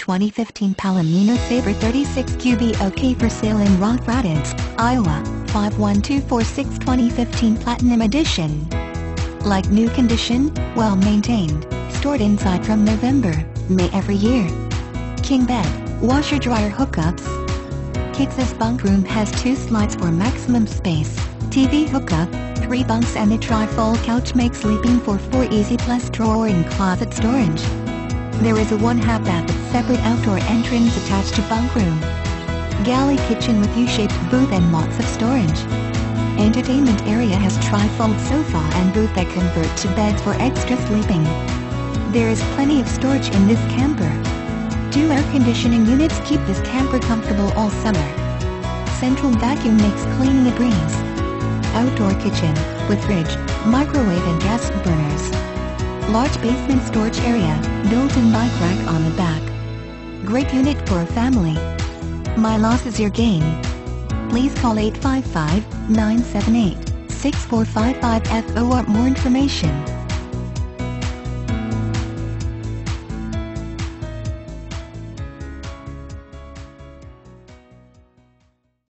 2015 Palomino Sabre 36QB OK for sale in Rock Rapids, Iowa, 51246 2015 Platinum Edition. Like new condition, well maintained, stored inside from November, May every year. King bed, washer dryer hookups. Kids' bunk room has two slides for maximum space, TV hookup, three bunks and a tri-fold couch make sleeping for four easy plus drawer and closet storage. There is a one-half bath separate outdoor entrance attached to bunk room. Galley kitchen with U-shaped booth and lots of storage. Entertainment area has tri-fold sofa and booth that convert to beds for extra sleeping. There is plenty of storage in this camper. Two air conditioning units keep this camper comfortable all summer. Central vacuum makes cleaning a breeze. Outdoor kitchen, with fridge, microwave and gas burners. Large basement storage area, built-in bike rack on the back. Great unit for a family. My loss is your gain. Please call 855-978-6455 for more information.